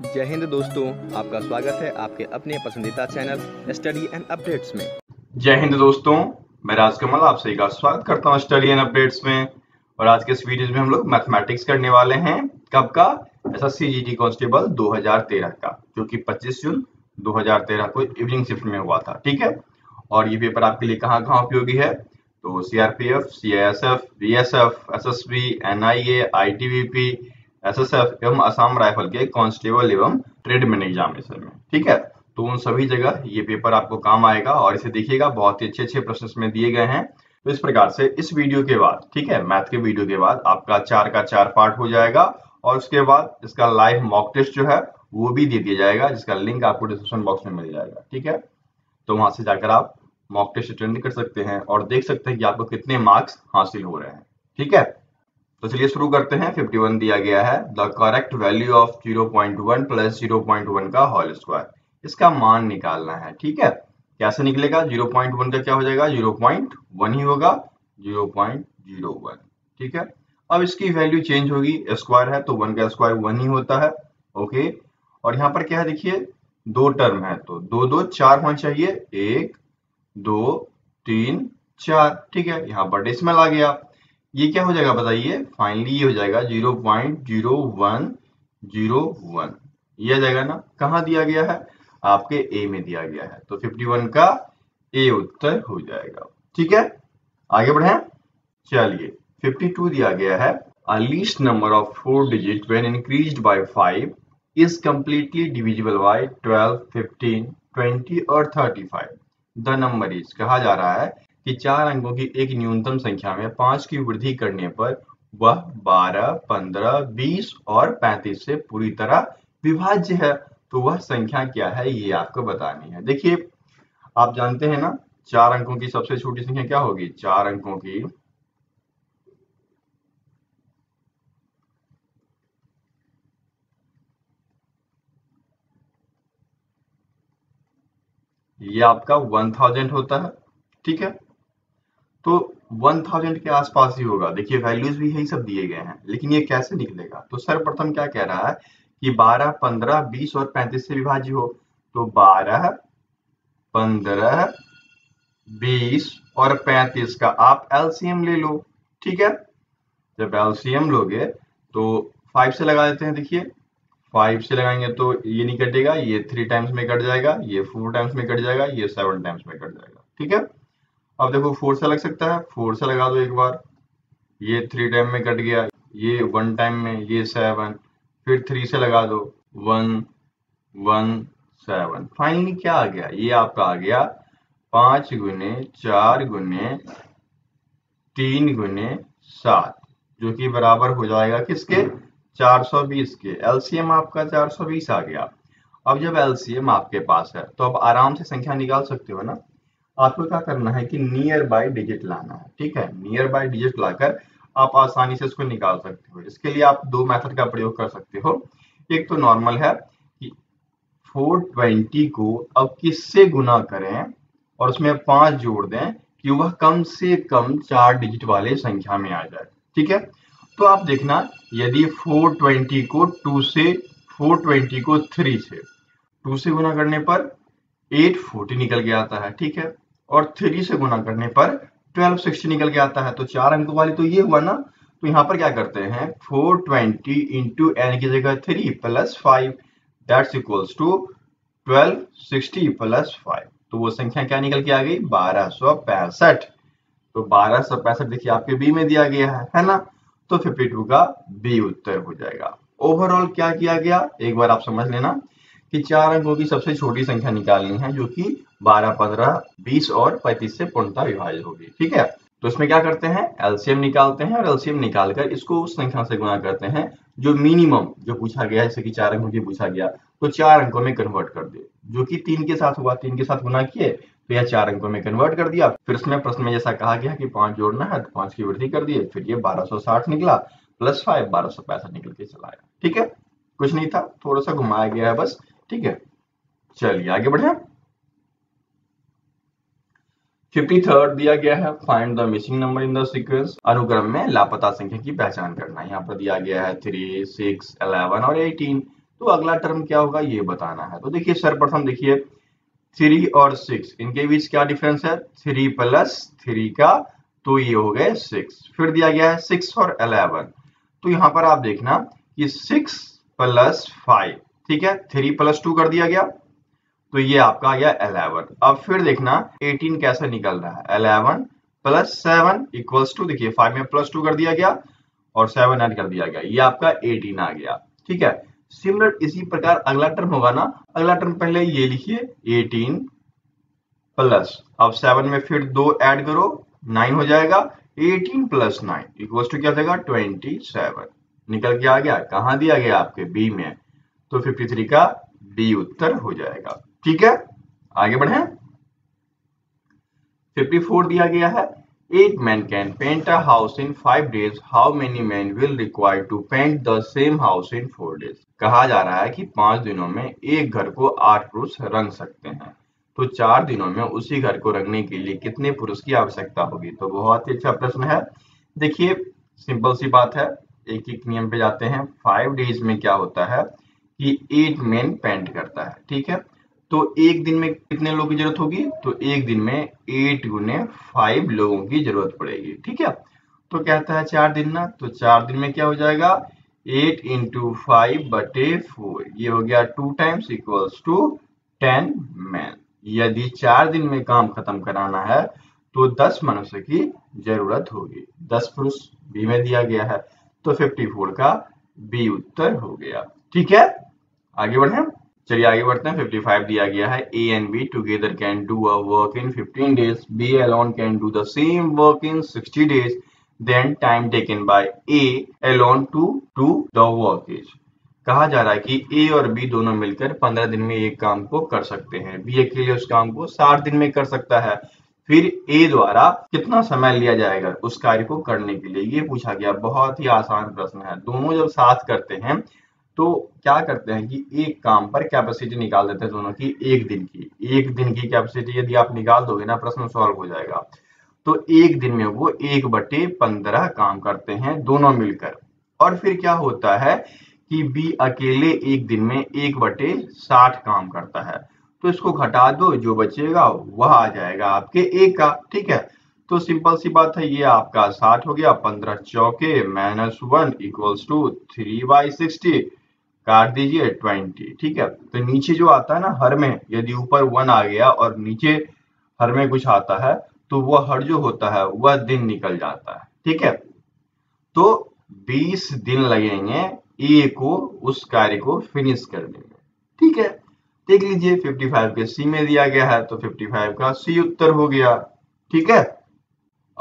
जय हिंद दोस्तों, आपका स्वागत है आपके अपने पसंदीदा चैनल स्टडी एंड अपडेट्स में। जय हिंद दोस्तों, मैं राजकमल आप सभी का स्वागत करता हूँ स्टडी एंड अपडेट्स में। और आज के इस वीडियो में हम लोग मैथमेटिक्स करने वाले हैं। कब का? एस एस सी कांस्टेबल 2013 का, जो कि 25 जून 2013 को इवनिंग शिफ्ट में हुआ था, ठीक है? और ये पेपर आपके लिए कहाँ कहाँ उपयोगी है? तो CRPF C I S F B S F CISF BSF SSB NIA ITBP SSF एवं असम राइफल के कांस्टेबल एवं ट्रेडमैन एग्जामिनेशन में, ठीक है? तो उन सभी जगह ये पेपर आपको काम आएगा और इसे देखिएगा, बहुत ही अच्छे अच्छे प्रश्न में दिए गए हैं। तो इस प्रकार से इस वीडियो के बाद, ठीक है, मैथ के वीडियो के बाद आपका चार का चार पार्ट हो जाएगा और उसके बाद इसका लाइव मॉक टेस्ट जो है वो भी दे दिया जाएगा, जिसका लिंक आपको डिस्क्रिप्शन बॉक्स में मिल जाएगा, ठीक है? तो वहाँ से जाकर आप मॉक टेस्ट अटेंड कर सकते हैं और देख सकते हैं कि आपको कितने मार्क्स हासिल हो रहे हैं, ठीक है? तो चलिए शुरू करते हैं। 51 दिया गया है। The correct value of 0.1 plus 0.1 का होल स्क्वायर इसका मान निकालना है, ठीक है? कैसे निकलेगा? 0.1 का क्या हो जाएगा? 0.1 ही होगा। 0.01 ठीक है? अब इसकी वैल्यू चेंज होगी। स्क्वायर है तो 1 का स्क्वायर 1 ही होता है। ओके और यहाँ पर क्या है? देखिए, दो टर्म है तो दो दो, चार होना चाहिए। एक, दो, तीन, चार, ठीक है? यहाँ पर डेसिमल आ गया। ये क्या हो जाएगा बताइए? फाइनली ये हो जाएगा zero point zero one zero one ये आ जाएगा ना? कहाँ दिया गया है? आपके ए में दिया गया है। तो फिफ्टी वन का ए उत्तर हो जाएगा। ठीक है? आगे बढ़े। चलिए फिफ्टी टू दिया गया है। A least number of four digit when increased by 5 is completely divisible by 12, 15, 20 और 35. द नंबर इज़ कहा जा रहा है? कि चार अंकों की एक न्यूनतम संख्या में पाँच की वृद्धि करने पर वह बारह, पंद्रह, बीस और पैंतीस से पूरी तरह विभाज्य है। तो वह संख्या क्या है, ये आपको बतानी है। देखिए, आप जानते हैं ना, चार अंकों की सबसे छोटी संख्या क्या होगी? चार अंकों की ये आपका वन थाउज़ेंड होता है, ठीक है? तो 1000 के आसपास ही होगा। देखिए वैल्यूज़ भी यही सब दिए गए हैं लेकिन ये कैसे निकलेगा? तो सर्वप्रथम क्या कह रहा है कि 12, 15, 20 और 35 से विभाज्य हो। तो 12, 15, 20 और 35 का आप एलसीएम ले लो ठीक है? जब एलसीएम लोगे तो 5 से लगा देते हैं देखिए। 5 से लगाएँगे तो ये नहीं कटेगा ये थ्री टाइम्स में कट जाएगा ये फोर टाइम्स में कट जाएगा ये सेवन टाइम्स में कट जाएगा ठीक है? अब देखो फोर से लग सकता है। फोर से लगा दो एक बार। ये थ्री टाइम में कट गया। ये वन टाइम में, ये सेवन फिर थ्री से लगा दो। वन वन सेवन फाइनली क्या आ गया? ये आपका आ गया। पाँच गुने चार गुने तीन गुने सात, जो कि बराबर हो जाएगा किसके? 420 के। एलसीएम आपका 420 आ गया। अब जब एलसीएम आपके पास है तो अब आराम से संख्या निकाल सकते हो ना? आपको क्या करना है कि नियर बाय डिजिट लाना है, ठीक है? नियर बाय डिजिट लाकर आप आसानी से इसको निकाल सकते हो। इसके लिए आप दो मेथड का प्रयोग कर सकते हो। एक तो नॉर्मल है कि 420 को अब किससे गुना करें और उसमें पाँच जोड़ दें कि वह कम से कम चार डिजिट वाले संख्या में आ जाए, ठीक है? तो आप देखना, यदि 420 को 2 से 420 को 3 से 2 से गुना करने पर 840 निकल के आता है, ठीक है? और थ्री से गुना करने पर ट्वेल्व सिक्सटी निकल के आता है तो चार अंकों वाली तो ये हुआ ना तो यहाँ पर क्या करते हैं फोर ट्वेंटी इंटू एन की जगह three plus five that's equals to twelve sixty plus five तो वो संख्या क्या निकल के आ गई, बारह सौ पैंसठ. तो बारह सौ पैंसठ देखिए आपके बी में दिया गया है है ना? तो फिफ्टी टू का बी उत्तर हो जाएगा. ओवरऑल क्या किया गया, एक बार आप समझ लेना कि चार अंकों की सबसे छोटी संख्या निकालनी है जो कि 12, 15, 20 और 35 से पूर्णता विभाजित होगी। ठीक है? तो इसमें क्या करते हैं? एलसीएम निकालते हैं और एलसीएम निकालकर इसको उस संख्या से गुना करते हैं जो मिनिमम जो पूछा गया जैसे कि चार अंकों की पूछा गया तो चार अंकों में कन्वर्ट कर दे जो कि तीन के साथ हुआ। तीन के साथ गुना किए तो यह चार अंकों में कन्वर्ट कर दिया। फिर इसमें प्रश्न में जैसा कहा गया कि पाँच जोड़ना है तो पाँच की वृद्धि कर दिए फिर ये बारह निकला प्लस फाइव बारह निकल के चला आया ठीक है? कुछ नहीं था थोड़ा सा घुमाया गया है बस। ठीक है। चलिए आगे बढ़े फिफ्टी थर्ड दिया गया है। Find the missing number in the sequence अनुक्रम में लापता संख्या की पहचान करना यहाँ पर दिया गया है थ्री सिक्स अलेवन और एटीन तो अगला टर्म क्या होगा? ये बताना है। तो देखिए सर्वप्रथम देखिए। थ्री और सिक्स इनके बीच क्या डिफरेंस है? थ्री प्लस थ्री का तो ये हो गए सिक्स फिर दिया गया है सिक्स और अलेवन तो यहाँ पर आप देखना कि सिक्स प्लस फाइव ठीक है? थ्री प्लस टू कर दिया गया। तो ये आपका आ गया अलेवन अब फिर देखना एटीन कैसे निकल रहा है? Eleven plus seven equals to देखिए फाइव में प्लस टू कर दिया गया और सेवन ऐड कर दिया गया। ये आपका एटीन आ गया। ठीक है? सिमिलर इसी प्रकार अगला टर्म होगा ना? अगला टर्म पहले ये लिखिए एटीन प्लस अब सेवन में फिर दो ऐड करो नाइन हो जाएगा। Eighteen plus nine equals to क्या ट्वेंटी सेवन निकल के आ गया। कहाँ दिया गया? आपके बी में। तो फिफ्टी थ्री का बी उत्तर हो जाएगा। ठीक है? आगे बढ़े। 54 दिया गया है। Eight men can paint a house in five days. How many men will require to paint the same house in four days? कहा जा रहा है कि पाँच दिनों में एक घर को आठ पुरुष रंग सकते हैं। तो चार दिनों में उसी घर को रंगने के लिए कितने पुरुष की आवश्यकता होगी? तो बहुत ही अच्छा प्रश्न है। देखिए सिंपल सी बात है। एक एक नियम पे जाते हैं। फाइव डेज़ में क्या होता है? कि एट मैन पेंट करता है, ठीक है? तो एक दिन में कितने लोगों की ज़रूरत होगी? तो एक दिन में एट गुने फाइव लोगों की ज़रूरत पड़ेगी, ठीक है? तो कहता है चार दिन ना? तो चार दिन में क्या हो जाएगा? एट इंटू फाइव बटे फोर ये हो गया two times equals to ten man यदि चार दिन में काम खत्म कराना है तो दस मनुष्य की ज़रूरत होगी। दस पुरुष बी में दिया गया है तो फिफ्टी फोर का बी उत्तर हो गया, ठीक है? आगे बढ़े चलिए आगे बढ़ते हैं। 55 दिया गया है। A and B together can do a work in 15 days B alone can do the same work in 60 days then time taken by A alone to do the work is कहा जा रहा है कि ए और बी दोनों मिलकर 15 दिन में एक काम को कर सकते हैं। बी अकेले उस काम को 60 दिन में कर सकता है। फिर ए द्वारा कितना समय लिया जाएगा उस कार्य को करने के लिए? ये पूछा गया। बहुत ही आसान प्रश्न है। दोनों जब साथ करते हैं तो क्या करते हैं कि एक काम पर कैपेसिटी निकाल देते हैं दोनों की एक दिन की। एक दिन की कैपेसिटी यदि आप निकाल दोगे ना, प्रश्न सॉल्व हो जाएगा। तो एक दिन में वो एक बटे पंद्रह काम करते हैं दोनों मिलकर। और फिर क्या होता है कि बी अकेले एक दिन में एक बटे साठ काम करता है। तो इसको घटा दो, जो बचेगा वह आ जाएगा आपके एक का, ठीक है? तो सिंपल सी बात है, ये आपका साठ हो गया, पंद्रह चौके minus one equals to three by sixty काट दीजिए ट्वेंटी, ठीक है? तो नीचे जो आता है ना, हर में, यदि ऊपर वन आ गया और नीचे हर में कुछ आता है तो वह हर जो होता है, वह दिन निकल जाता है, ठीक है? तो 20 दिन लगेंगे, ए को, उस कार्य को फिनिश करने में ठीक है? देख लीजिए 55 के सी में दिया गया है तो 55 का सी उत्तर हो गया, ठीक है?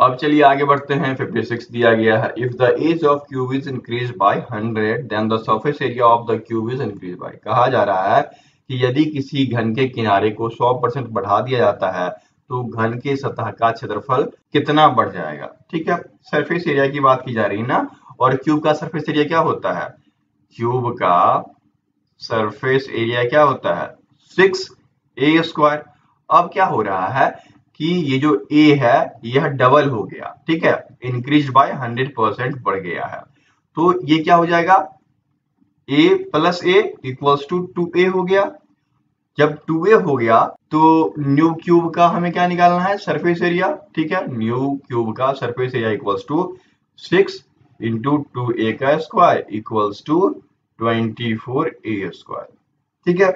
अब चलिए आगे बढ़ते हैं। 56 दिया गया है। If the edge of cube is increase by 100 then the surface area of the cube is increase by कहा जा रहा है कि यदि किसी घन के किनारे को 100 परसेंट बढ़ा दिया जाता है तो घन के सतह का क्षेत्रफल कितना बढ़ जाएगा? ठीक है सरफेस एरिया की बात की जा रही है ना? और क्यूब का सरफेस एरिया क्या होता है? क्यूब का सरफेस एरिया क्या होता है? सिक्स ए स्क्वायर अब क्या हो रहा है कि ये जो ए है, यह डबल हो गया, ठीक है? इंक्रीज बाय हंड्रेड परसेंट बढ़ गया है। तो ये क्या हो जाएगा? A plus A equals to two A हो गया। जब टू ए हो गया तो न्यू क्यूब का हमें क्या निकालना है? सरफेस एरिया ठीक है? न्यू क्यूब का surface area equals to six into two A का square equals to twenty four A square ठीक है?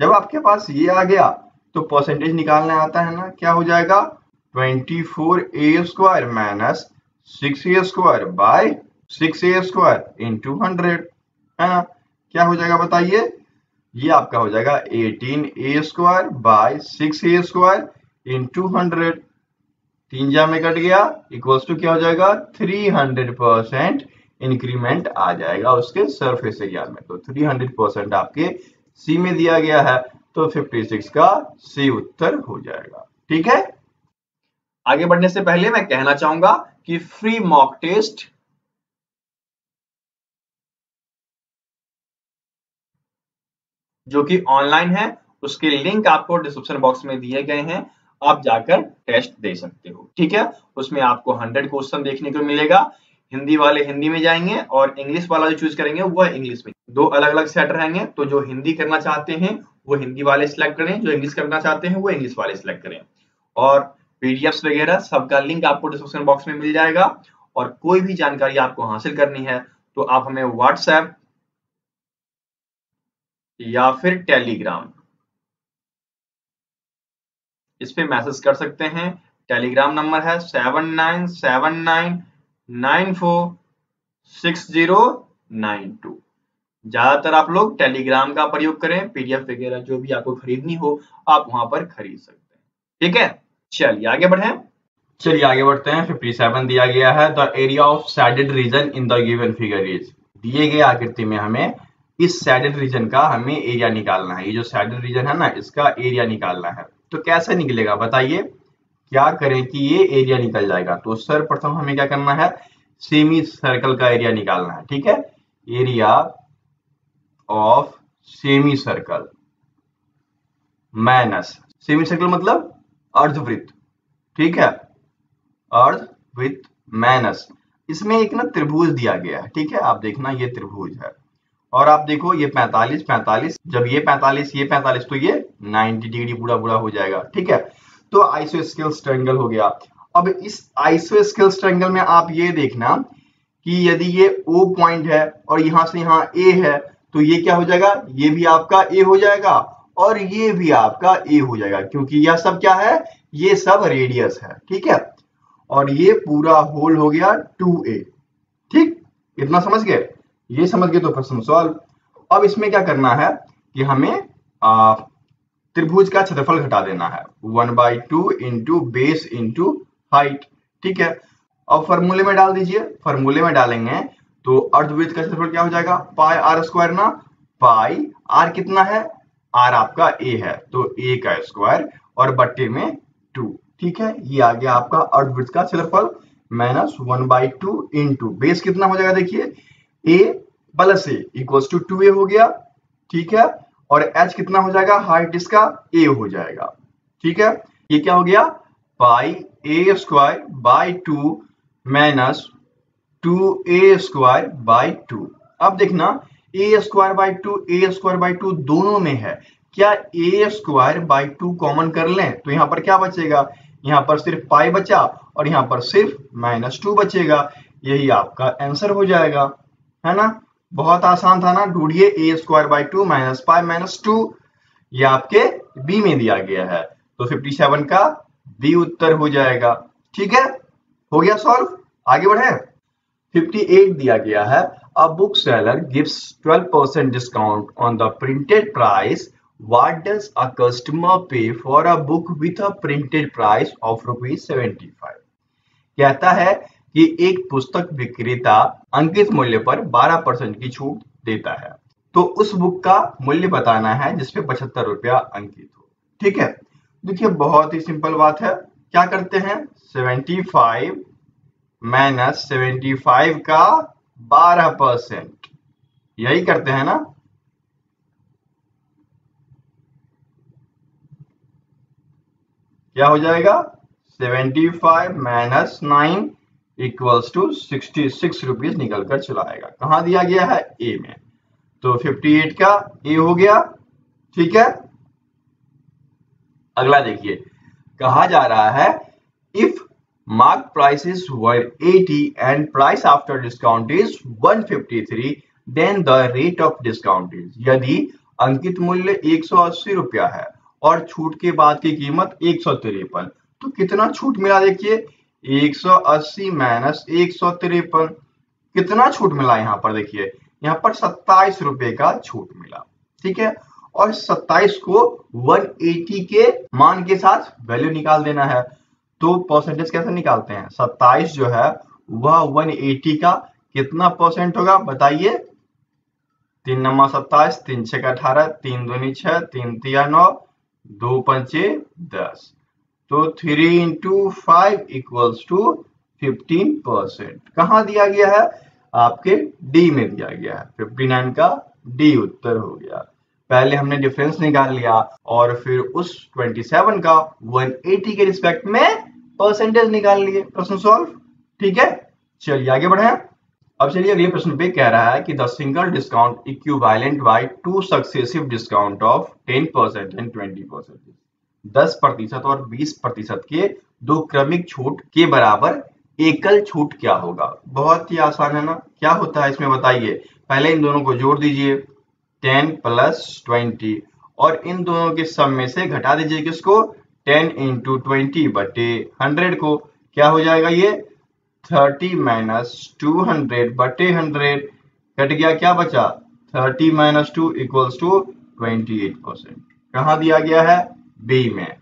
जब आपके पास ये आ गया तो परसेंटेज निकालने आता है ना, क्या हो जाएगा? Twenty four A square minus six A square by six A square into hundred है ना? क्या हो जाएगा बताइए? ये आपका हो जाएगा eighteen A square by six A square into hundred तीन जा में कट गया इक्वल्स टू क्या हो जाएगा? थ्री हंड्रेड परसेंट इंक्रीमेंट आ जाएगा उसके सरफेस एरिया में। तो थ्री हंड्रेड परसेंट आपके सी में दिया गया है। तो 56 का सी उत्तर हो जाएगा। ठीक है? आगे बढ़ने से पहले मैं कहना चाहूँगा कि फ्री मॉक टेस्ट जो कि ऑनलाइन है, उसके लिंक आपको डिस्क्रिप्शन बॉक्स में दिए गए हैं। आप जाकर टेस्ट दे सकते हो। ठीक है? उसमें आपको 100 क्वेश्चन देखने को मिलेगा। हिंदी वाले हिंदी में जाएँगे और इंग्लिश वाला जो चूज़ करेंगे वह इंग्लिश में। दो अलग अलग सेट रहेंगे तो जो हिंदी करना चाहते हैं, वो हिंदी वाले सिलेक्ट करें, जो इंग्लिश करना चाहते हैं, वो इंग्लिश वाले सिलेक्ट करें। और पीडीएफ वगैरह, सबका लिंक आपको डिस्क्रिप्शन बॉक्स में मिल जाएगा, और कोई भी जानकारी आपको हासिल करनी है तो आप हमें व्हाट्सएप या फिर टेलीग्राम इस पे मैसेज कर सकते हैं। टेलीग्राम नंबर है seven nine seven nine nine four six zero nine two ज़्यादातर आप लोग टेलीग्राम का प्रयोग करें पीडीएफ वगैरह जो भी आपको खरीदनी हो, आप वहाँ पर खरीद सकते हैं। ठीक है? चलिए आगे बढ़े। चलिए आगे बढ़ते हैं। 57 दिया गया है। The area of shaded region in the given figure is दिए गए आकृति में हमें इस सैडेड रीजन का हमें एरिया निकालना है। ये जो सैडेड रीजन है ना, इसका एरिया निकालना है। तो कैसे निकलेगा, बताइए। क्या करें कि ये एरिया निकल जाएगा? तो सर्वप्रथम हमें क्या करना है? सेमी सर्कल का एरिया निकालना है। ठीक है? Area of semi circle minus semi circle मतलब अर्धवृत्त। ठीक है? अर्धवृत्त माइनस इसमें एक ना त्रिभुज दिया गया है। ठीक है? आप देखना ये त्रिभुज है। और आप देखो ये 45 45 जब ये 45 ये 45 तो ये 90 डिग्री बुरा बुरा हो जाएगा। ठीक है? तो आइसोस्केल ट्रायंगल हो गया। अब इस आइसोस्केल ट्रायंगल में आप ये देखना कि यदि ये O पॉइंट है और यहाँ से यहाँ A है तो ये क्या हो जाएगा? ये भी आपका ए हो जाएगा और ये भी आपका ए हो जाएगा, क्योंकि यह सब क्या है? ये सब रेडियस है, ठीक है? और ये पूरा होल हो गया 2A ठीक? इतना समझ गए? ये समझ गए तो प्रश्न सॉल्व अब इसमें क्या करना है कि हमें त्रिभुज का क्षेत्रफल घटा देना है। One by two into base into height ठीक है? अब फॉर्मूले में डाल दीजिए। फॉर्मूले में डालेंगे तो अर्धवृत्त का क्षेत्रफल क्या हो जाएगा? पाई आर स्क्वायर ना, पाई आर कितना है? आर आपका ए है तो ए का स्क्वायर और बट्टे में टू ठीक है? ये आ गया आपका अर्धवृत्त का क्षेत्रफल minus one by two into base कितना हो जाएगा देखिए? A plus A equals to two A हो गया, ठीक है? और एच कितना हो जाएगा? हाइट इसका ए हो जाएगा, ठीक है? ये क्या हो गया? Pi A square by two minus two A square by two. अब देखना, A square by two, A square by two दोनों में है। क्या A square by two common कर लें? तो यहाँ पर क्या बचेगा? यहाँ पर सिर्फ़ पाई बचा और यहाँ पर सिर्फ़ माइनस टू बचेगा। यही आपका आंसर हो जाएगा। है ना? बहुत आसान था ना? ढूंढिए A square by two minus five minus two. ये आपके बी में दिया गया है। तो 57 का बी उत्तर हो जाएगा। ठीक है? हो गया सॉल्व आगे बढ़े। 58 दिया गया है। A book seller gives 12 percent discount on the printed price what does a customer pay for a book with a printed price of rupees 75 कहता है कि एक पुस्तक विक्रेता अंकित मूल्य पर 12 परसेंट की छूट देता है। तो उस बुक का मूल्य बताना है जिसपे पचहत्तर रुपया अंकित हो। ठीक है? देखिए, बहुत ही सिंपल बात है। क्या करते हैं? 75 माइनस सेवेंटी फाइव का 12 परसेंट। यही करते हैं ना? क्या हो जाएगा? 75 minus nine equals to sixty six rupees निकल कर चला कहा दिया गया है? ए में। तो 58 का ए हो गया। ठीक है? अगला देखिए। कहा जा रहा है if mark prices were 80 and price after discount is 153 then the rate of discount is यदि अंकित मूल्य एक सौ अस्सी रुपया है और छूट के बाद की कीमत एक तो कितना छूट मिला देखिए? 180 माइनस एक कितना छूट मिला यहाँ पर देखिए? यहाँ पर सत्ताईस रुपए का छूट मिला, ठीक है? और 27 को 180 के मान के साथ वैल्यू निकाल देना है। तो परसेंटेज कैसे निकालते हैं? 27 जो है, वह 180 का कितना परसेंट होगा? बताइए। तीन नंबर सत्ताईस, तीन छह अठारह, तीन दूनी छह, तीन तिया नौ, दो पंचे दस। तो three into five equals to fifteen percent कहा दिया गया है? आपके डी में दिया गया है। फिफ्टी नाइन का डी उत्तर हो गया। पहले हमने डिफरेंस निकाल लिया और फिर उस 27 का 180 के रिस्पेक्ट में परसेंटेज निकाल लिए, प्रश्न सॉल्व ठीक है? चलिए आगे बढ़े अब चलिए अगले प्रश्न पे कह रहा है कि the single discount equivalent by two successive discount of 10 percent and 20 percent दस प्रतिशत और 20 प्रतिशत के दो क्रमिक छूट के बराबर एकल छूट क्या होगा? बहुत ही आसान है ना? क्या होता है इसमें बताइए। पहले इन दोनों को जोड़ दीजिए। 10 प्लस ट्वेंटी और इन दोनों के सम में से घटा दीजिए किसको? 10 इंटू ट्वेंटी बटे हंड्रेड को क्या हो जाएगा ये? 30 माइनस टू हंड्रेड बटे हंड्रेड कट गया, क्या बचा? 30 minus two equals to twenty eight percent. कहा दिया गया है? बी में।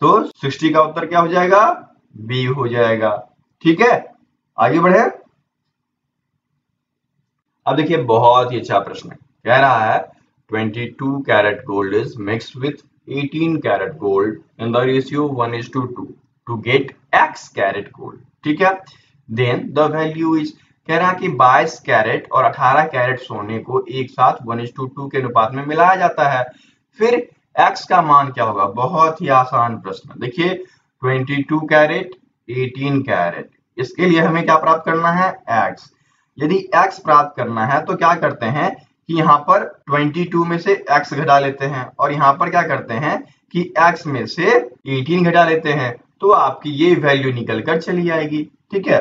तो 60 का उत्तर क्या हो जाएगा? बी हो जाएगा। ठीक है? आगे बढ़े। अब देखिए, बहुत ही अच्छा प्रश्न कह रहा है 22 carat gold is mix with 18 carat gold in the ratio 1 is to 2 to get x carat gold ठीक है? देन द वैल्यू इज़ कह रहा है कि 22 कैरेट और 18 कैरेट सोने को एक साथ 1 is to 2 के अनुपात में मिलाया जाता है। फिर x का मान क्या होगा? बहुत ही आसान प्रश्न। देखिए 22 कैरेट 18 कैरेट इसके लिए हमें क्या प्राप्त करना है? X यदि x प्राप्त करना है तो क्या करते हैं? कि यहाँ पर 22 में से x घटा लेते हैं और यहाँ पर क्या करते हैं कि x में से 18 घटा लेते हैं तो आपकी ये वैल्यू निकल कर चली आएगी, ठीक है?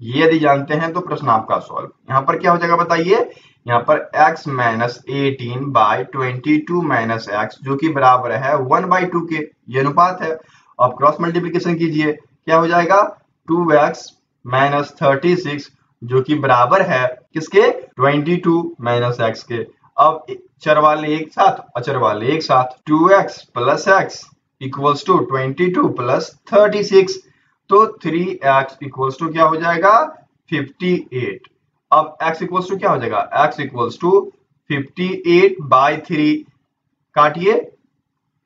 ये यदि जानते हैं तो प्रश्न आपका सॉल्व यहाँ पर क्या हो जाएगा बताइए? यहाँ पर x minus eighteen by twenty two minus x जो कि बराबर है वन बाई टू के, ये अनुपात है। अब क्रॉस मल्टीप्लीकेशन कीजिए, क्या हो जाएगा? Two x minus thirty six जो कि बराबर है किसके? 22 टू माइनस एक्स के। अब चर वाले एक साथ, अचर वाले एक साथ 2x x plus x equals to 22 plus 36 तो 3x इक्वल्स टू क्या हो जाएगा? 58 अब x इक्वल्स टू क्या हो जाएगा? x equals to 58 by three काटिए।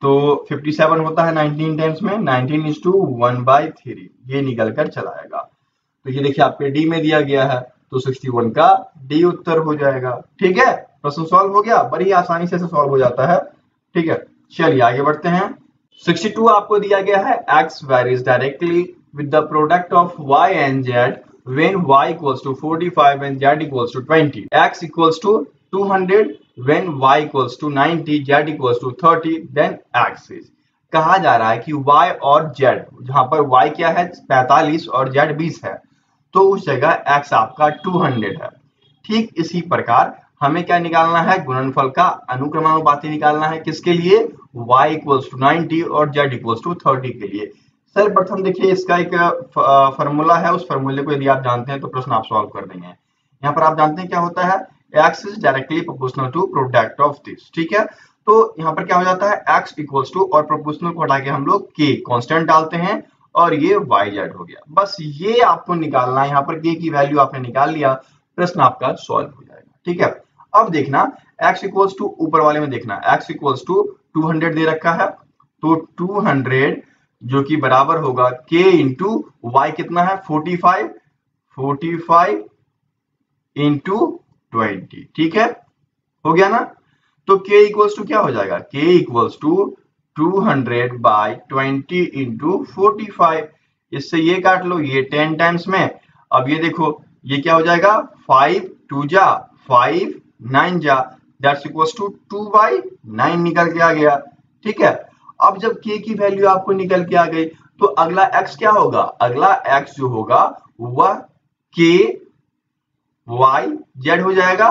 तो 57 होता है 19 टाइम्स में 19 is to one by three ये निकल कर चलाएगा तो ये देखिए, आपके डी में दिया गया है तो 61 का डी उत्तर हो जाएगा। ठीक है? प्रश्न सॉल्व हो गया? बड़ी आसानी से सॉल्व हो जाता है। ठीक है? चलिए, आगे बढ़ते हैं। 62 आपको दिया गया है। X varies directly with the product of y and z when y equals to 45 five and z equals to twenty x equals to two hundred when y equals to ninety z equals to thirty then x is कहा जा रहा है कि y और z, जहाँ पर y क्या है? 45 और z 20 है। तो उस जगह x आपका 200 है। ठीक इसी प्रकार हमें क्या निकालना है? गुणनफल का अनुक्रमानुपाती निकालना है किसके लिए? y इक्वल्स टू नाइनटी और z इक्वल्स टू थर्टी के लिए। सर्वप्रथम देखिए इसका एक फॉर्मूला है। उस फॉर्मूले को यदि आप जानते हैं तो प्रश्न आप सॉल्व कर देंगे। यहाँ पर आप जानते हैं क्या होता है? x is directly proportional to product of this ठीक है? तो यहाँ पर क्या हो जाता है? x इक्वल्स टू और प्रोपोर्शनल को हटा के हम लोग k कांस्टेंट डालते हैं। और ये वाई जेड हो गया। बस ये आपको निकालना है, यहाँ पर के की वैल्यू आपने निकाल लिया, प्रश्न आपका सॉल्व हो जाएगा, ठीक है? अब देखना, x इक्वल्स टू ऊपर वाले में देखना, x इक्वल्स टू 200 दे रखा है तो 200 जो कि बराबर होगा k इंटू वाई कितना है? 45 45 इंटू ट्वेंटी ठीक है? हो गया ना? तो k इक्वल्स टू क्या हो जाएगा? k equals to 200 by twenty into forty इससे ये काट लो, ये टेन टाइम्स में। अब ये देखो, ये क्या हो जाएगा? फाइव टू जा फाइव नाइन जा। That's equals to two by nine निकल के आ गया। ठीक है? अब जब k की वैल्यू आपको निकल के आ गई तो अगला x क्या होगा? अगला x जो होगा, वह k y z हो जाएगा।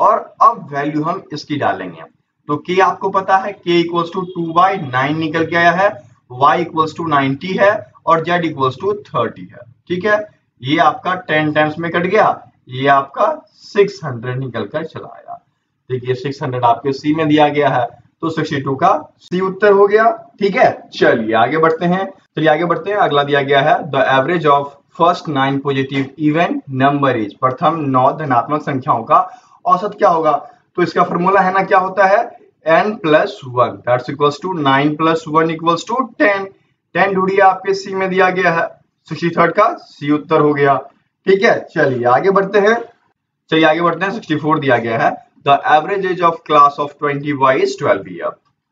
और अब वैल्यू हम इसकी डालेंगे। तो k आपको पता है, k equals to two by nine निकल के आया है, y इक्वल्स टू नाइनटी है और z इक्वल्स टू थर्टी है। ठीक है? ये आपका टेन टाइम्स में कट गया, ये आपका सिक्स हंड्रेड निकल कर चला आया। देखिए सिक्स हंड्रेड आपके सी में दिया गया है तो सिक्सटी टू का सी उत्तर हो गया। ठीक है? चलिए, आगे बढ़ते हैं। चलिए, आगे बढ़ते हैं। अगला दिया गया है the average of first nine positive even number is प्रथम नौ धनात्मक संख्याओं का औसत क्या होगा? तो इसका फॉर्मूला है ना, क्या होता है? N plus one that's equals to nine plus one equals to ten ten ढूंढिए आपके सी में दिया गया है। सिक्सटी थर्ड का सी उत्तर हो गया। ठीक है, चलिए आगे बढ़ते हैं। चलिए आगे बढ़ते हैं। सिक्सटी फोर दिया गया है। The average age of class of twenty Y is twelve year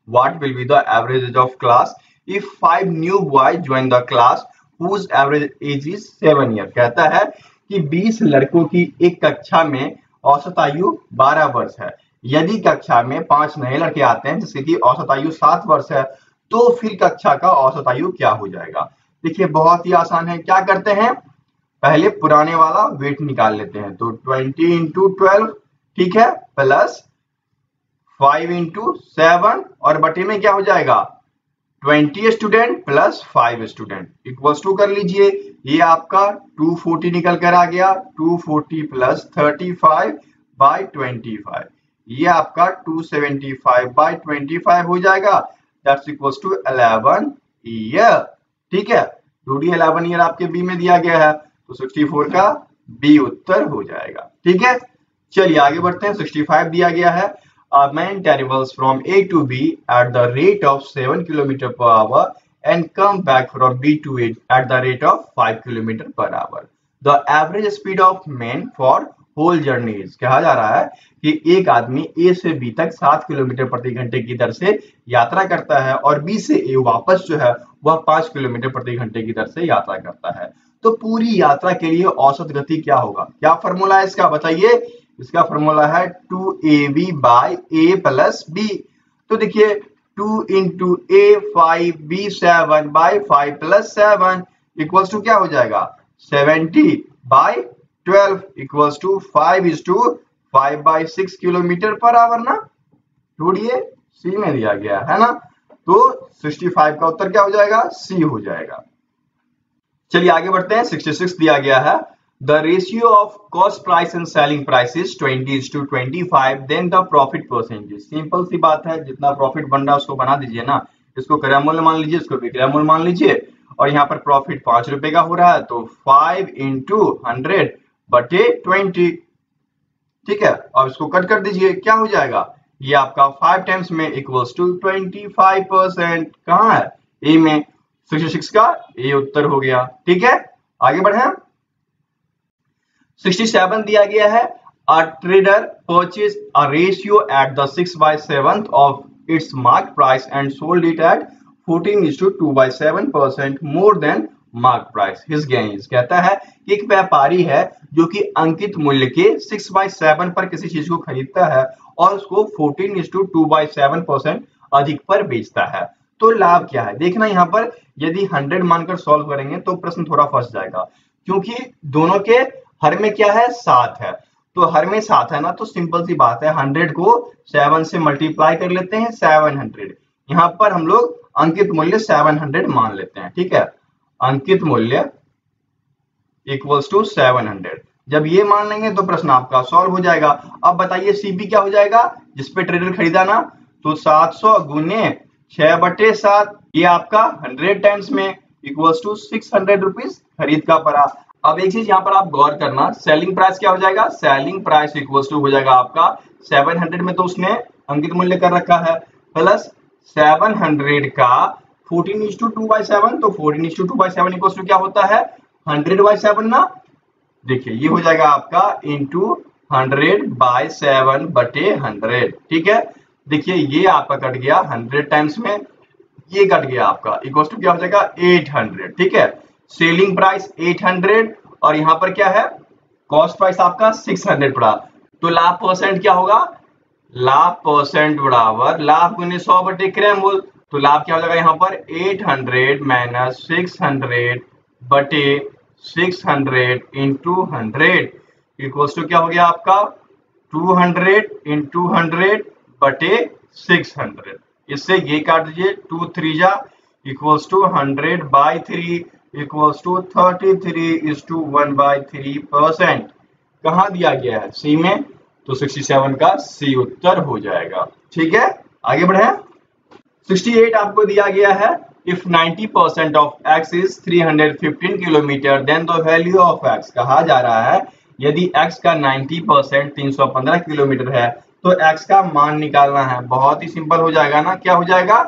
what will be the average age of class? If five new boys join the class, whose average age is seven year? कहता है कि 20 लड़कों की एक कक्षा में औसत आयु 12 वर्ष है। यदि कक्षा में पाँच नए लड़के आते हैं जिसकी औसत आयु सात वर्ष है तो फिर कक्षा का औसत आयु क्या हो जाएगा? देखिए, बहुत ही आसान है। क्या करते हैं? पहले पुराने वाला वेट निकाल लेते हैं। तो 20 इंटू ट्वेल्व, ठीक है, प्लस 5 इंटू सेवन, और बटे में क्या हो जाएगा? 20 student plus 5 student. Equals to कर लीजिए। ये आपका 240 निकल कर आ गया 240 फोर्टी प्लस 35 बाई 25 ये आपका 275 बाई 25 हो जाएगा। दैट्स इक्वल्स टू 11 ईयर ठीक है? टू डी इलेवन ईयर आपके बी में दिया गया है तो 64 का बी उत्तर हो जाएगा। ठीक है? चलिए आगे बढ़ते हैं। 65 दिया गया है। Man travels from A to B at the rate of 7 km per hour and come back from B to A at the rate of 5 km per hour. The average speed of man for whole journey is, कहा जा रहा है कि एक आदमी A से B तक 7 kilometre प्रति घंटे की दर से यात्रा करता है और B से A वापस जो है, वह 5 किलोमीटर प्रति घंटे की दर से यात्रा करता है। तो पूरी यात्रा के लिए औसत गति क्या होगा? क्या फॉर्मूला है इसका? बताइए। इसका फॉर्मूला है two A B by A plus B तो देखिए two into A five B seven by five plus seven equals to क्या हो जाएगा? Seventy by twelve equals to five is to five by six kilometre per hour ना? ढूंढिए सी में दिया गया, है ना? तो 65 का उत्तर क्या हो जाएगा? सी हो जाएगा। चलिए आगे बढ़ते हैं 66 दिया गया है। The ratio of cost price and selling price is 20 is to 25 then the profit percentage simple सी बात है, जितना प्रॉफिट बन रहा है उसको बना दीजिए ना, इसको क्रय मूल्य मान लीजिए, इसको विक्रय मूल्य मान लीजिए, और यहाँ पर प्रॉफिट पाँच रुपए का हो रहा है तो फाइव इंटू हंड्रेड बटे ट्वेंटी ठीक है, अब इसको कट कर दीजिए, क्या हो जाएगा? ये आपका फाइव टाइम्स में equals to twenty five percent कहाँ है? ए में सिक्सटी सिक्स का ए उत्तर हो गया। ठीक है, आगे बढ़े 67 दिया गया है। A trader purchase a ratio at the six by seven of its mark price and sold it at fourteen is to two by seven percent more than mark price his gains कहता है एक व्यापारी है जो कि अंकित मूल्य के six by seven पर किसी चीज़ को खरीदता है और उसको fourteen is to two by seven percent अधिक पर बेचता है। तो लाभ क्या है? देखना यहाँ पर यदि हंड्रेड मानकर सॉल्व करेंगे तो प्रश्न थोड़ा फंस जाएगा। क्योंकि दोनों के हर में क्या है? सात है। तो हर में सात है ना तो सिंपल सी बात है। हंड्रेड को सेवन से मल्टीप्लाई कर लेते हैं सेवन हंड्रेड यहाँ पर हम लोग अंकित मूल्य सेवन हंड्रेड मान लेते हैं, ठीक है? अंकित मूल्य इक्वल्स टू सेवन हंड्रेड जब ये मान लेंगे तो प्रश्न आपका सॉल्व हो जाएगा। अब बताइए सीबी क्या हो जाएगा? जिसपे ट्रेडर खरीदा ना तो 700 सौ गुने छह बटे सात, ये आपका हंड्रेड टाइम्स में equals to six hundred rupees खरीद का पड़ा अब एक चीज़ यहाँ पर आप गौर करना सेलिंग प्राइस क्या हो जाएगा? सेलिंग प्राइस इक्वल टू हो जाएगा आपका 700 में तो उसने अंकित मूल्य कर रखा है प्लस 700 का 14 is to two by seven तो 14 is to two by seven equal to क्या होता है? 100 बाई सेवन ना? देखिए, ये हो जाएगा आपका इंटू हंड्रेड बाई सेवन बटे हंड्रेड ठीक है? देखिए, ये आपका कट गया हंड्रेड टाइम्स में, ये कट गया आपका इक्वल टू क्या हो जाएगा? 800 ठीक है? सेलिंग प्राइस 800 और यहाँ पर क्या है? कॉस्ट प्राइस आपका 600 पड़ा। तो लाभ परसेंट क्या होगा? लाभ परसेंट बराबर, लाभ गुने सौ बटे क्रय मूल। तो लाभ क्या हो जाएगा यहाँ पर? 800 हंड्रेड माइनस सिक्स बटे 600 hundred into hundred. Equals to क्या हो गया आपका? 200 हंड्रेड इंटू हंड्रेड बटे 600 इससे ये काट दीजिए, टू थ्री जा, equals to hundred by three. Equals to thirty three is to one by three percent कहा दिया गया है? सी में? तो सिक्सटी सेवन का सी उत्तर हो जाएगा। ठीक है? आगे बढ़े। सिक्सटी एट आपको दिया गया है। If 90% of x is 315 kilometre then the value of x कहा जा रहा है? यदि x का 90 परसेंट तीन किलोमीटर है तो x का मान निकालना है। बहुत ही सिंपल हो जाएगा ना? क्या हो जाएगा?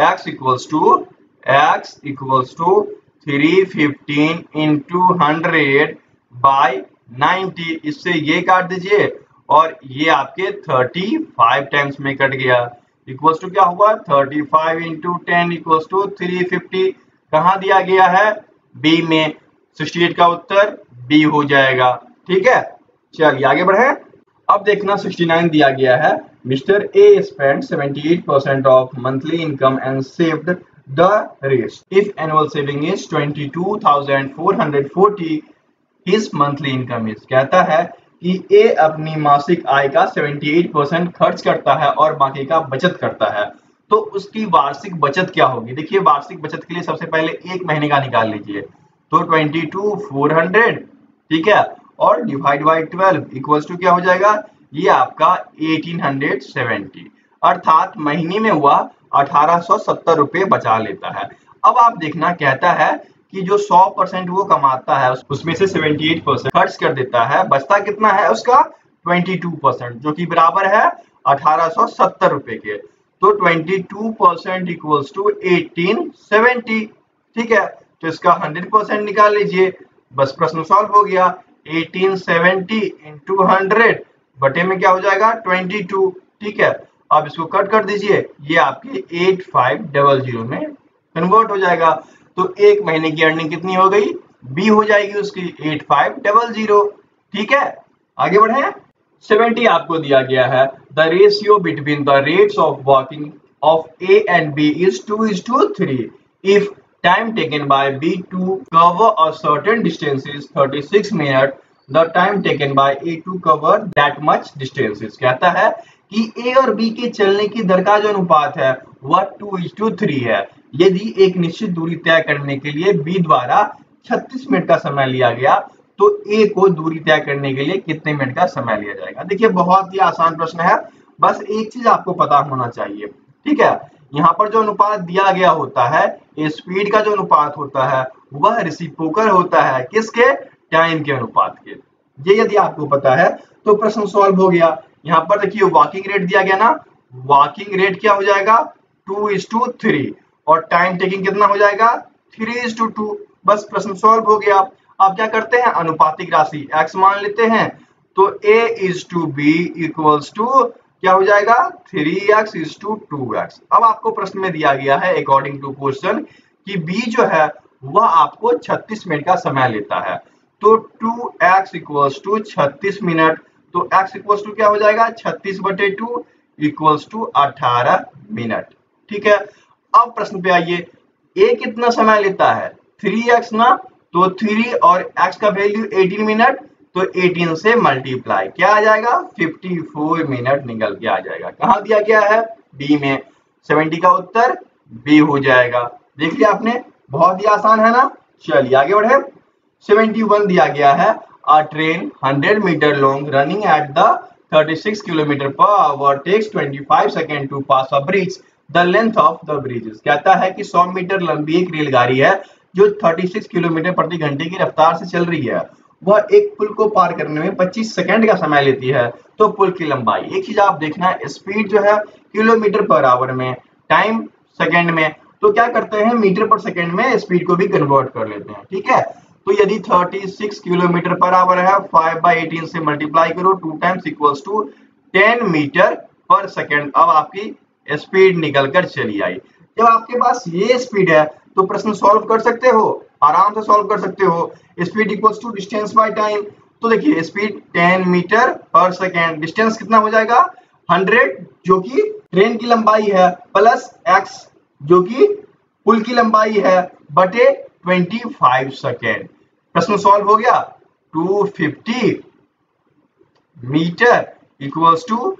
X equals to x equals to three fifteen into hundred by ninety इससे ये काट दीजिए और ये आपके थर्टी फाइव टाइम्स में कट गया। इक्वल्स टू क्या हुआ? Thirty five into ten equals to three fifty कहा दिया गया है? बी में। सिक्सटी एट का उत्तर बी हो जाएगा। ठीक है? चलिए आगे बढ़े। अब देखना 69 दिया गया है। Mister A spend 78 percent of monthly income and saved the rest if annual saving is 22,440 his monthly income is कहता है कि ए अपनी मासिक आय का 78 परसेंट खर्च करता है और बाकी का बचत करता है। तो उसकी वार्षिक बचत क्या होगी? देखिए वार्षिक बचत के लिए सबसे पहले एक महीने का निकाल लीजिए। तो 22,400 ठीक है? और डिवाइड बाई 12 इक्वल्स टू क्या हो जाएगा? ये आपका 1870 अर्थात महीने में हुआ अठारह रुपए बचा लेता है। अब आप देखना कहता है कि जो 100 परसेंट वो कमाता है उसमें से 78 परसेंट खर्च कर देता है। बचता कितना है उसका? 22 परसेंट, जो कि बराबर है अठारह रुपए के। तो 22 परसेंट इक्वल्स टू एटीन ठीक है? तो इसका 100 परसेंट निकाल लीजिए। बस प्रश्न सॉल्व हो गया। 1870 इंटू हंड्रेड बटे में क्या हो जाएगा? 22 ठीक है? अब इसको कट कर दीजिए, ये आपके एट फाइव डबल ज़ीरो में कन्वर्ट हो जाएगा। तो एक महीने की अर्निंग कितनी हो गई? बी हो जाएगी उसकी एट फाइव डबल ज़ीरो ठीक है? आगे बढ़े। सेवेंटी आपको दिया गया है। The ratio between the rates of walking of A and B is two is to three if time taken by B to cover a certain distance is thirty six minute the time taken by A to cover that much distance कहता है कि ए और B के चलने की दर का जो अनुपात है, वह टू इज़ टू थ्री है। यदि एक निश्चित दूरी तय करने के लिए बी द्वारा 36 मिनट का समय लिया गया तो ए को दूरी तय करने के लिए कितने मिनट का समय लिया जाएगा? देखिए, बहुत ही आसान प्रश्न है। बस एक चीज़ आपको पता होना चाहिए, ठीक है? यहाँ पर जो अनुपात दिया गया होता है स्पीड का जो अनुपात होता है, वह रिसिपोकल होता है किसके? टाइम के अनुपात के। ये यदि आपको पता है तो प्रश्न सॉल्व हो गया। यहाँ पर देखिए वॉकिंग रेट दिया गया ना वॉकिंग रेट क्या हो जाएगा? टू इज़ टू थ्री और टाइम टेकिंग कितना हो जाएगा? थ्री इज़ टू टू बस प्रश्न सॉल्व हो गया। अब क्या करते हैं? अनुपातिक राशि। एक्स मान लेते हैं। तो a is to B equals to क्या हो जाएगा? Three x is to two x अब आपको प्रश्न में दिया गया है अकॉर्डिंग टू क्वेश्चन कि b जो है, वह आपको 36 मिनट का समय लेता है। तो टू एक्स इक्वल्स टू छत्तीस मिनट। तो x इक्वल्स टू क्या हो जाएगा? छत्तीस बटे टू इक्वल्स टू अठारह मिनट ठीक है? अब प्रश्न पे आइए। A कितना समय लेता है? थ्री एक्स ना? तो थ्री और x का वैल्यू 18 मिनट तो 18 से मल्टीप्लाई क्या आ जाएगा? 54 मिनट निकल के आ जाएगा। कहा दिया गया है? B में। 70 का उत्तर b हो जाएगा। देख लिया आपने? बहुत ही आसान है ना? चलिए आगे बढ़े। 71 दिया गया है। A train 100 meter long running at the 36 kilometer per hour takes 25 second to pass a bridge, the length of the bridge कहता है कि 100 मीटर लंबी एक रेलगाड़ी है, जो 36 किलोमीटर प्रति घंटे की रफ्तार से चल रही है। वह एक पुल को पार करने में 25 सेकंड का समय लेती है। तो पुल की लंबाई, एक चीज़ आप देखना है स्पीड जो है किलोमीटर पर आवर में टाइम सेकंड में। तो क्या करते हैं मीटर पर सेकंड में स्पीड को भी कन्वर्ट कर लेते हैं, ठीक है? तो यदि 36 किलोमीटर पर आवर है 5 बाई एटीन से मल्टीप्लाई करो two times equals to 10 metre per second अब आपकी स्पीड निकल कर चली आई। जब आपके पास ये स्पीड है तो प्रश्न सॉल्व कर सकते हो, आराम से सॉल्व कर सकते हो। Speed equals to distance by time तो देखिए speed 10 metre per second distance कितना हो जाएगा? 100 जो कि ट्रेन की लंबाई है प्लस एक्स जो कि पुल की लंबाई है, बटे 25 सेकेंड प्रश्न सॉल्व हो गया. 250 metre equals to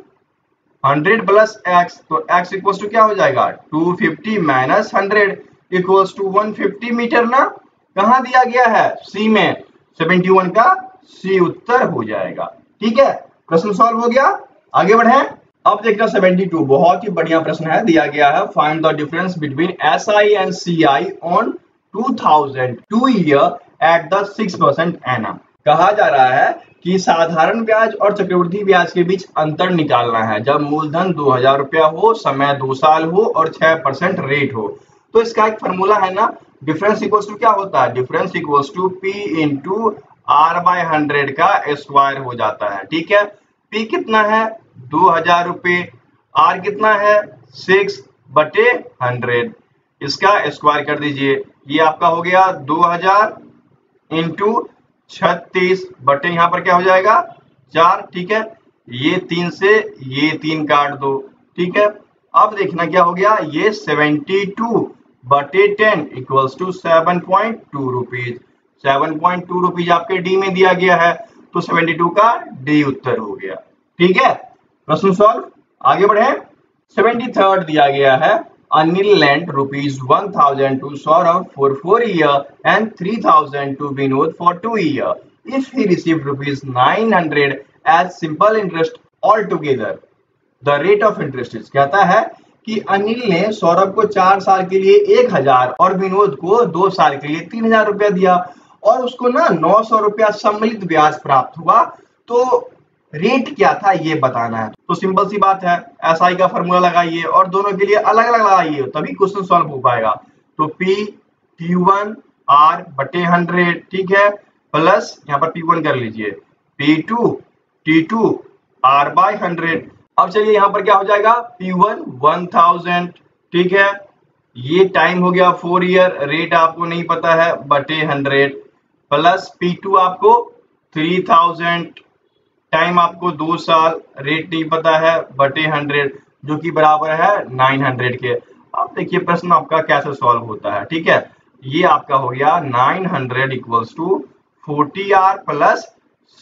100 plus x. तो x इक्वल्स टू क्या हो जाएगा? 250 माइनस 100 इक्वल्स टू 150 मीटर ना? कहा दिया गया है? C में. 71 का C उत्तर हो जाएगा. ठीक है? प्रश्न सॉल्व हो गया. आगे बढ़े. अब देखना 72 बहुत ही बढ़िया प्रश्न है. दिया गया है. Find the difference between S I and C I on 2002 year at the कहा जा रहा है कि साधारण ब्याज और चक्रवृद्धि ब्याज के बीच अंतर निकालना है। जब मूलधन दो हज़ार रुपया हो, समय दो साल हो और छह परसेंट रेट हो। तो इसका एक फॉर्मूला है ना डिफरेंस इक्वल्स टू क्या होता है? Difference equals to P into R by hundred का स्क्वायर हो जाता है। ठीक है? पी कितना है? दो हज़ार रुपये। आर कितना है? सिक्स बटे हंड्रेड इसका स्क्वायर कर दीजिए। ये आपका हो गया दो हज़ार इंटू छत्तीस बटे यहाँ पर क्या हो जाएगा? चार, ठीक है? ये तीन से ये तीन काट दो, ठीक है? अब देखना क्या हो गया? ये सेवेंटी टू बटे ten equals to seven point two rupees seven point two rupees आपके डी में दिया गया है तो सेवेंटी टू का डी उत्तर हो गया, ठीक है? प्रश्न सॉल्व आगे बढ़े। सेवेंटी थर्ड दिया गया है Anil lent rupees 1000 to Saurabh for 4 year and 3000 to Vinod for 2 year. If he received rupees 900 as simple interest altogether, the rate of interest is कहता है कि अनिल ने सौरभ को चार साल के लिए एक हज़ार और विनोद को दो साल के लिए तीन हज़ार रुपया दिया और उसको ना नौ सौ रुपया सम्मिलित ब्याज प्राप्त हुआ तो रेट क्या था, ये बताना है। तो सिंपल सी बात है एस आई का फॉर्मूला लगाइए और दोनों के लिए अलग अलग लगाइए, तभी क्वेश्चन सॉल्व हो पाएगा। तो पी टी वन आर बटे हंड्रेड ठीक है? प्लस यहाँ पर पी वन कर लीजिए। P two T two R by hundred अब चलिए यहाँ पर क्या हो जाएगा? पी वन वन थाउज़ेंड ठीक है? ये टाइम हो गया फोर ईयर रेट आपको नहीं पता है, बटे हंड्रेड प्लस पी टू आपको थ्री थाउज़ेंड टाइम आपको दो साल रेट नहीं पता है, बटे हंड्रेड जो कि बराबर है नाइन हंड्रेड के। अब देखिए प्रश्न आपका कैसे सॉल्व होता है, ठीक है? ये आपका हो गया nine hundred equals to forty R plus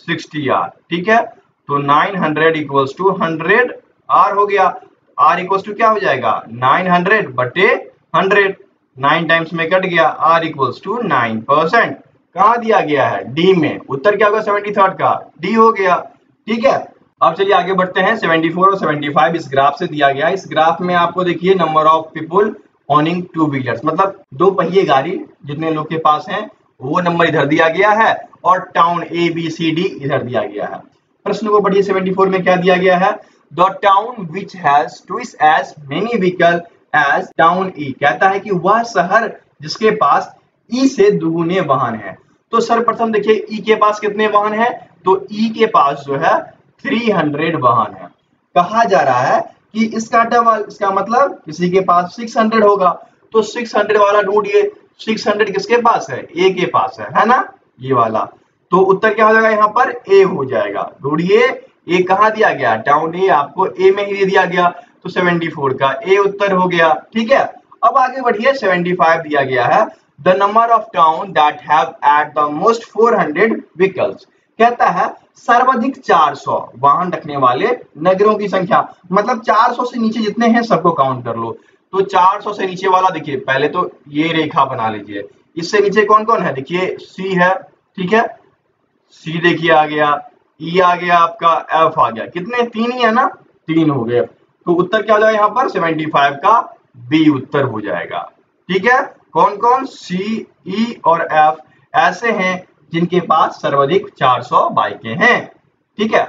sixty R ठीक है? तो nine hundred equals to hundred R हो गया। आर इक्वल्स टू क्या हो जाएगा? नाइन हंड्रेड बटे हंड्रेड नाइन टाइम्स में कट गया R equals to nine percent कहा दिया गया है? डी में। उत्तर क्या होगा? सेवेंटी थर्ड का। डी हो गया। ठीक है? अब चलिए आगे बढ़ते हैं। 74 और 75 इस ग्राफ से दिया गया इस ग्राफ में आपको देखिए number of people owning two wheelers मतलब दो पहिए गाड़ी जितने लोग के पास हैं, वो नंबर इधर दिया गया है और town A B C D इधर दिया गया है। प्रश्न को पढ़िए। 74 में क्या दिया गया है? The town which has twice as many vehicle as town E कहता है कि वह शहर जिसके पास ई e से दुगुने वाहन है। तो सर्वप्रथम देखिए ई e के पास कितने वाहन है? तो ई e के पास जो है 300 वाहन है। कहा जा रहा है कि इसका डबल इसका मतलब किसी के पास 600 होगा। तो 600 वाला ढूंढिए 600 किसके पास है? ए के पास है है ना? ये वाला। तो उत्तर क्या हो जाएगा? यहाँ पर ए हो जाएगा। ढूंढिए ए कहाँ दिया गया? टाउन ए आपको ए में ही दे दिया गया। तो 74 का ए उत्तर हो गया, ठीक है? अब आगे बढ़िए 75 दिया गया है। The number of town that the most 400 vehicles कहता है सर्वाधिक 400 वाहन रखने वाले नगरों की संख्या। मतलब 400 से नीचे जितने हैं, सबको काउंट कर लो। तो 400 से नीचे वाला, देखिए, पहले तो ये रेखा बना लीजिए। इससे नीचे कौन कौन है? देखिए सी है, ठीक है? सी देखिए, आ गया। ई e आ गया आपका एफ़ आ गया। कितने? तीन ही है ना? तीन हो गए। तो उत्तर क्या हो जाएगा यहाँ पर? 75 का बी उत्तर हो जाएगा। ठीक है? कौन कौन सी ई और एफ़ ऐसे हैं। जिनके पास सर्वाधिक 400 बाइकें हैं। ठीक है?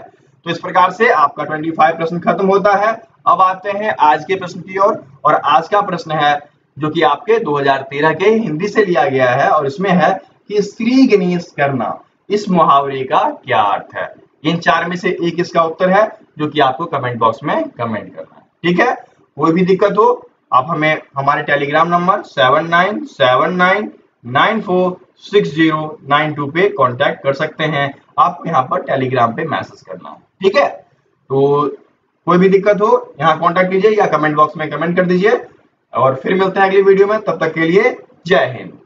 तो इस प्रकार से आपका 25 प्रश्न खत्म होता है। अब आते हैं आज के प्रश्न की ओर और, और आज का प्रश्न है जो कि आपके 2013 के हिंदी से लिया गया है और इसमें है कि श्री गणेश करना इस मुहावरे का क्या अर्थ है? इन चार में से एक इसका उत्तर है जो कि आपको कमेंट बॉक्स में कमेंट करना है। ठीक है? कोई भी दिक्कत हो आप हमें हमारे Telegram number seven nine seven nine nine four six zero nine two पे कांटेक्ट कर सकते हैं। आपको यहाँ पर टेलीग्राम पे मैसेज करना है। ठीक है? तो कोई भी दिक्कत हो, यहाँ कांटेक्ट कीजिए या कमेंट बॉक्स में कमेंट कर दीजिए। और फिर मिलते हैं अगली वीडियो में। तब तक के लिए जय हिंद।